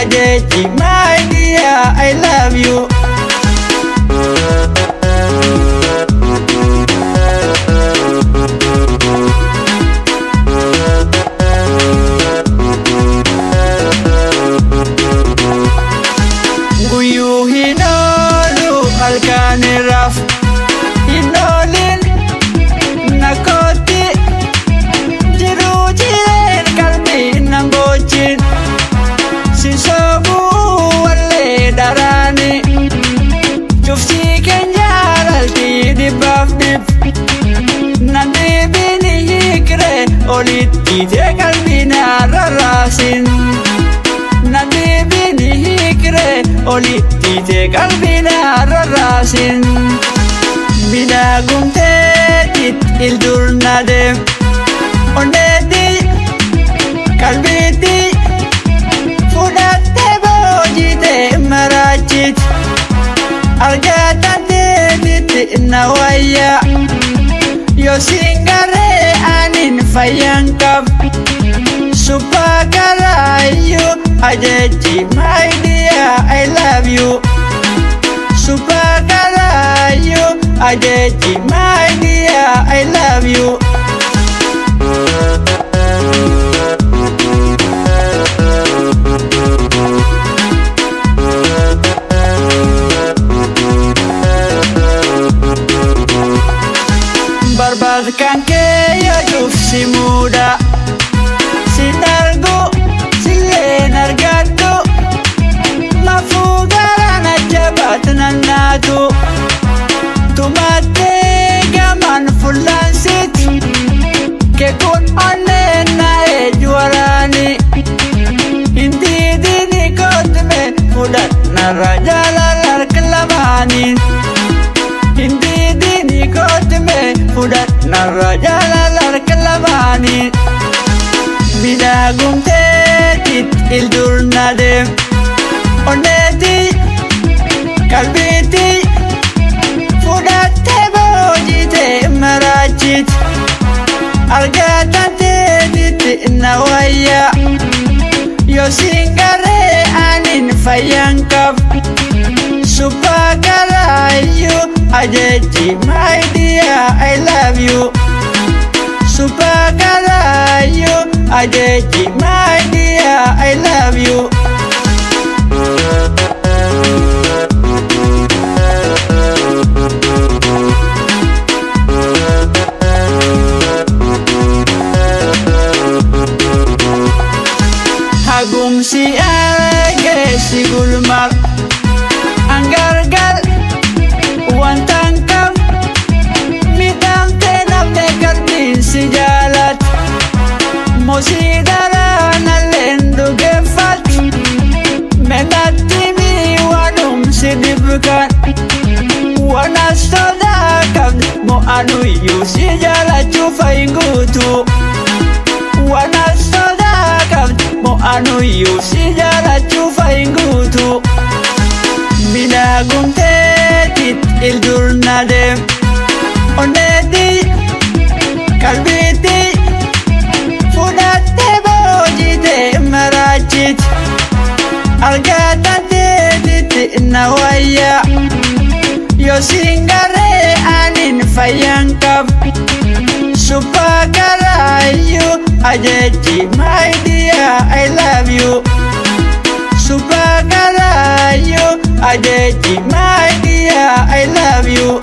ajeechi my dear I love you olitti tee qalbiin hararraasin nabibiin hiikire olitti tee qalbiin hararraasin miidhagumtee ildurnaa deem onneetii qalbiitii fudhattee boojitee maraachit argaataan deebitti na wayyaa yoo singa. fayangkap Supagarayu Ajeji my dear I love you. Supagarayu Ajeji my dear I love you. Barbar kan si muda si dargu si leen argadhu mafuu garaan ajjabaatu nannaatu tumattee gaman fullaansit keekuun onneen na eeju waraani hindiidini kootume fuudhan narra jaalan harka lamaaniin hindiidini kootume fuudhan narra jaalan. Qalbiitti fudhattee boojite maraachit argatan teetitti na wayya yoo anin fayyan qab suphaa garaayyuu my dear I love you. Suphaa garaayyuu ajeechi my dear I love you عنوي شجرة فينقوتو وأنا الصداقة مو عنوي شجرة فينقوتو منا قمت الدور نادم ونادي قلبيتي فنات بوجيتي مراجيت أرقات تيتي نوايا يو سينغر fayyan qab suphaa garaayyuu my dear I love you. Suphaa garaayyuu ajeechi my dear I love you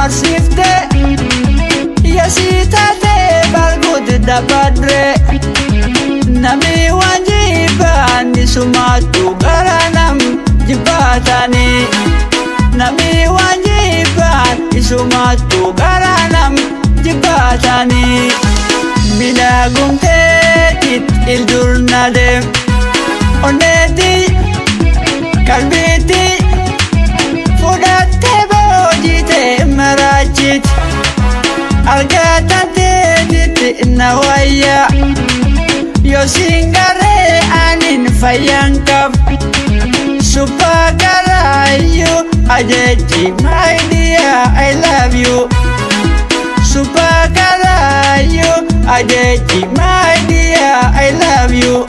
nallee marsiifte yasii taatee balguuti dabadre nami waan jibbaan isumaattu gara nam jibbaatanii nami waan jibbaan isumaattu gara nam jibbaatanii miidhagumteetit ildurna argatateetitti na wayya yoo singaree anin suphaa garaayyuu ajeeji my dear I love you. Suphaa garaayyuu ajeeji my dear I love you